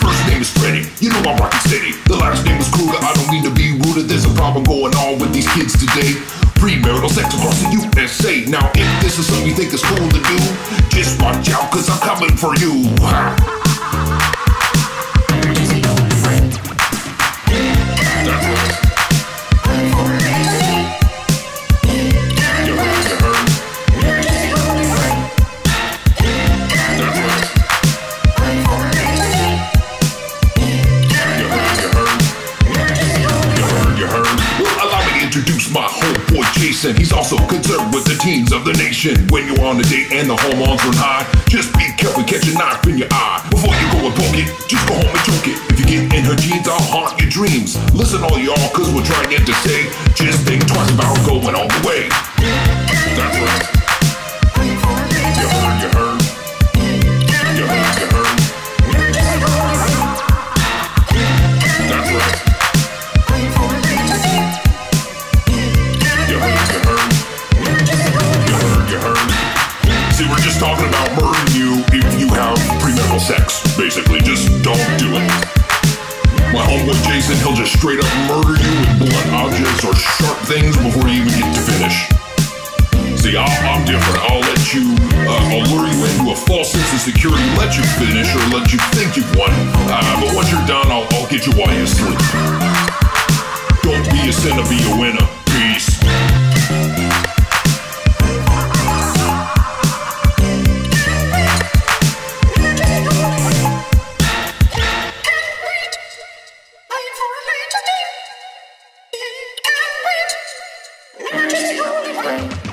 first name is Freddy. You know I'm rockin' steady. The last name is Krueger. I don't mean to be rude. There's a problem going on with these kids today. Premarital sex across the USA. Now, if this is something you think is cool to do, just watch out, cause I'm coming for you. introduce my homeboy Jason. He's also concerned with the teens of the nation. When you're on a date and the hormones run high, just be careful, catch a knife in your eye. Before you go and poke it, just go home and choke it. If you get in her jeans, I'll haunt your dreams. Listen, all y'all, cause we're trying to say, just think twice about going all the way. See, we're just talking about murdering you if you have premarital sex. Basically, just don't do it. My homeboy Jason, he'll just straight up murder you with blunt objects or sharp things before you even get to finish. See, i I'm different. I'll let you, uh, I'll lure you into a false sense of security, let you finish, or let you think you've won. Uh, but once you're done, I'll, I'll get you while you sleep. Don't be a sinner, be a winner. Just go.